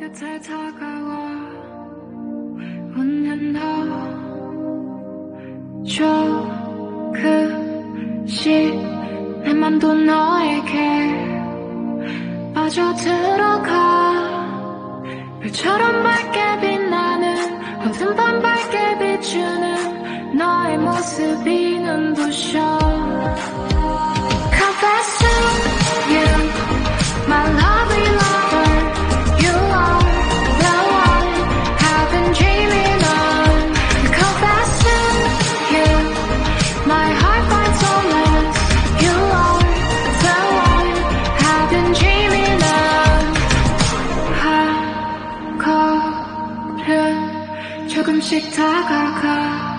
곁에 다가와 웃는 너. 조금씩 내 맘도 너에게 빠져들어가. 별처럼 밝게 빛나는 어둠 밤 밝게 비추는 너의 모습이 눈부셔 조금씩 다가가.